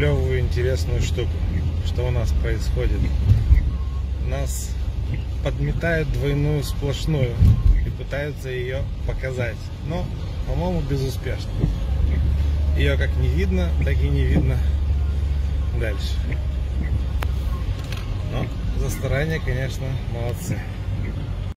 клевую, интересную штуку. Что у нас происходит? Нас подметают двойную сплошную и пытаются ее показать. Но, по-моему, безуспешно. Ее как не видно, так и не видно дальше. Но за старание, конечно, молодцы.